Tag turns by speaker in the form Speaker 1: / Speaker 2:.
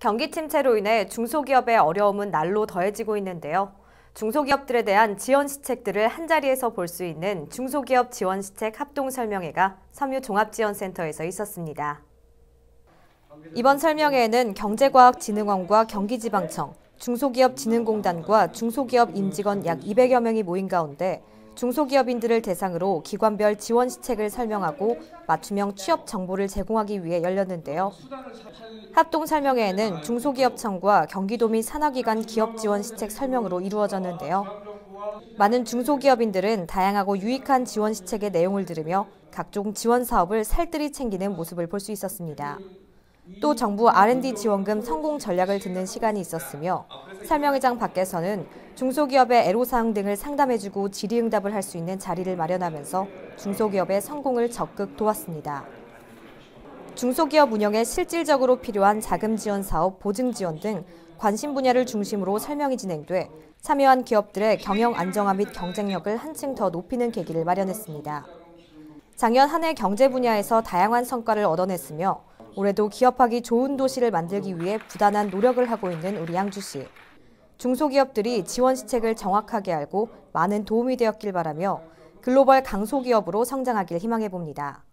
Speaker 1: 경기 침체로 인해 중소기업의 어려움은 날로 더해지고 있는데요. 중소기업들에 대한 지원 시책들을 한자리에서 볼 수 있는 중소기업 지원 시책 합동 설명회가 섬유 종합지원센터에서 있었습니다. 이번 설명회에는 경제과학진흥원과 경기지방청, 중소기업진흥공단과 중소기업 임직원 약 200여 명이 모인 가운데 중소기업인들을 대상으로 기관별 지원 시책을 설명하고 맞춤형 취업 정보를 제공하기 위해 열렸는데요. 합동 설명회에는 중소기업청과 경기도 및 산하기관 기업 지원 시책 설명으로 이루어졌는데요. 많은 중소기업인들은 다양하고 유익한 지원 시책의 내용을 들으며 각종 지원 사업을 살뜰히 챙기는 모습을 볼 수 있었습니다. 또 정부 R&D 지원금 성공 전략을 듣는 시간이 있었으며 설명회장 밖에서는 중소기업의 애로사항 등을 상담해주고 질의응답을 할 수 있는 자리를 마련하면서 중소기업의 성공을 적극 도왔습니다. 중소기업 운영에 실질적으로 필요한 자금 지원 사업 보증 지원 등 관심 분야를 중심으로 설명이 진행돼 참여한 기업들의 경영 안정화 및 경쟁력을 한층 더 높이는 계기를 마련했습니다. 작년 한 해 경제 분야에서 다양한 성과를 얻어냈으며 올해도 기업하기 좋은 도시를 만들기 위해 부단한 노력을 하고 있는 우리 양주시. 중소기업들이 지원 시책을 정확하게 알고 많은 도움이 되었길 바라며 글로벌 강소기업으로 성장하길 희망해 봅니다.